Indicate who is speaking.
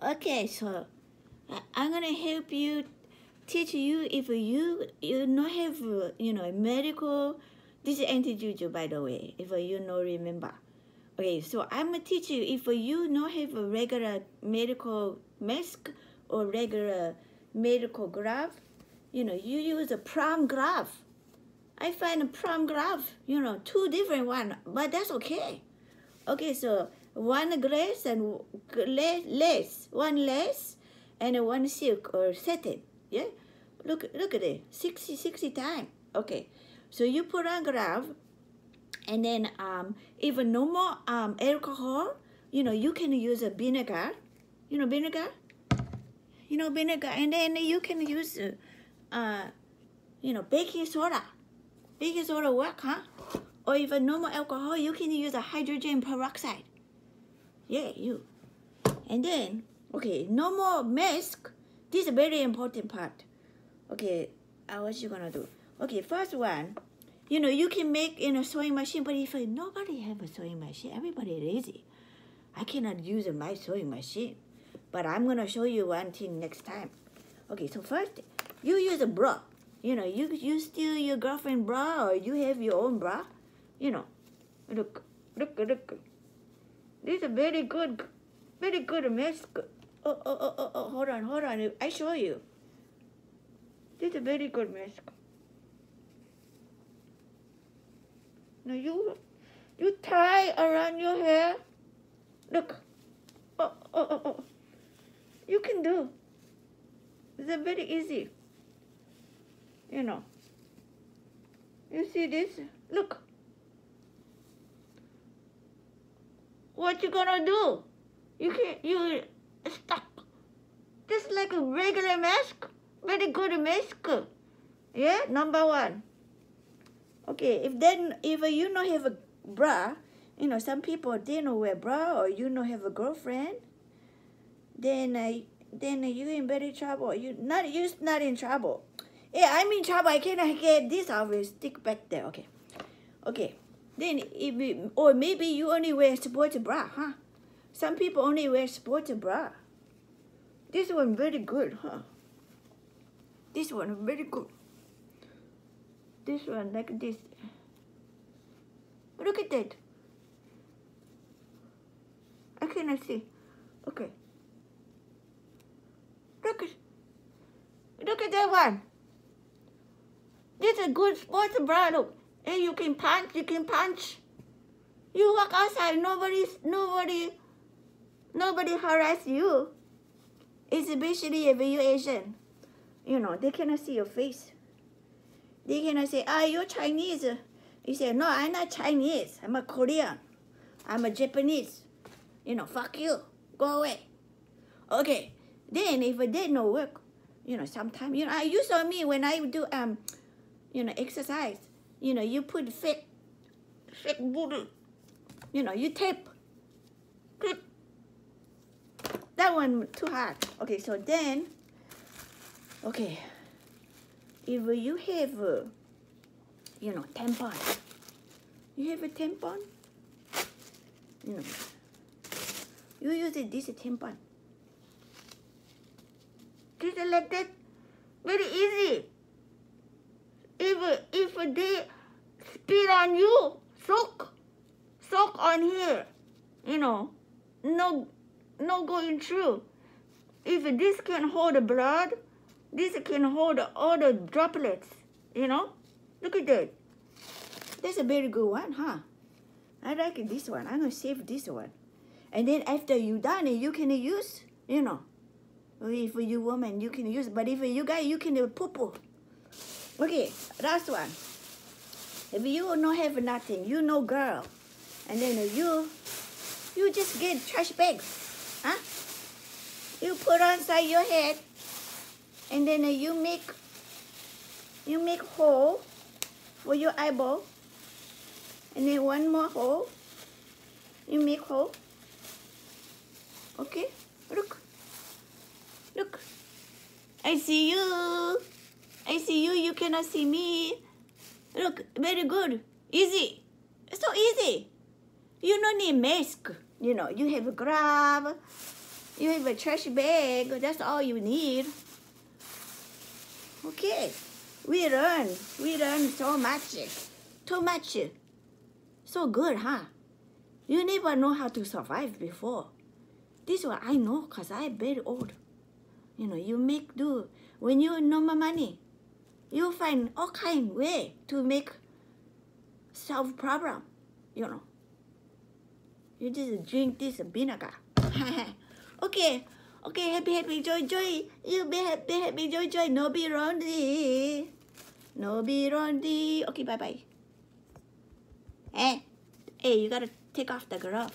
Speaker 1: Okay, so I'm gonna help you, teach you if you you not have you know medical. This is Aunty Juju, by the way. If you not remember, okay. So I'm gonna teach you if you not have a regular medical mask or regular medical glove. You know, you use a prom glove. I find a prom glove. You know, two different one, but that's okay. Okay, so one glass and lace, one lace and one silk or satin. Yeah, look, look at it, 60, 60 times. Okay, so you put on glove, and then um, if no more um, alcohol, you know, you can use a vinegar. You know vinegar. You know vinegar, and then you can use, uh, uh you know, baking soda. Baking soda work, huh? Or if no more alcohol, you can use a hydrogen peroxide. Yeah, you. And then, okay, no more mask. This is a very important part. Okay, uh, what you gonna do? Okay, first one, you know, you can make in a sewing machine, but if uh, nobody have a sewing machine, everybody lazy. I cannot use my sewing machine, but I'm gonna show you one thing next time. Okay, so first, you use a bra. You know, you you steal your girlfriend bra or you have your own bra. You know, look, look, look. This is a very good, very good mask. Oh, oh, oh, oh, oh, hold on, hold on. I show you. This is a very good mask. Now you, you tie around your hair. Look. Oh, oh, oh, oh. You can do. It's a very easy. You know. You see this? Look. What you gonna do? You can you stuck. Just like a regular mask. Very good mask. Yeah, number one. Okay, if then if you don't have a bra, you know some people they don't wear bra or you don't have a girlfriend, then uh, then you in very trouble. You not you not in trouble. Yeah, I'm in trouble. I cannot get this. I will stick back there. Okay, okay. Then it, or maybe you only wear sports bra, huh? Some people only wear sports bra. This one very good, huh? This one very good. This one like this. Look at that. I cannot see. Okay. Look at look at that one. This is a good sports bra. Look, you can punch. You can punch. You walk outside. Nobody, nobody, nobody harass you. Especially if you're Asian. You know they cannot see your face. They cannot say, "Ah, you're Chinese." You say, "No, I'm not Chinese. I'm a Korean. I'm a Japanese." You know, fuck you. Go away. Okay. Then if it did no work, you know, sometimes you know, I you saw me when I do um, you know, exercise. You know, you put fake, fake booty. You know, you tape. That one too hard. Okay, so then, okay, if you have, uh, you know, tampon, you have a tampon, you know, you use this tampon. Just like that, very easy. If if they spit on you, soak, soak on here, you know, no, no going through. If this can hold the blood, this can hold all the droplets, you know. Look at that. That's a very good one, huh? I like this one. I'm gonna save this one. And then after you done it, you can use, you know, if you woman, you can use. But if you guy, you can poo poo. Okay, last one. If you don't have nothing, you no girl, and then you, you just get trash bags, huh? You put on side your head, and then you make, you make hole for your eyeball, and then one more hole. You make hole. Okay, look, look. I see you. I see you. You cannot see me. Look, very good. Easy. So easy. You don't need mask. You know, you have a glove. You have a trash bag. That's all you need. Okay. We learn. We learn so much. Too much. So good, huh? You never know how to survive before. This one I know because I'm very old. You know, you make do. When you no more money, you find all kind way to make solve problem. You know. You just drink this vinegar. okay. Okay, happy, happy, joy, joy. You be happy, happy, joy, joy. No be rondy. No be rondy. Okay, bye bye. Eh, hey, hey, you gotta take off the glove.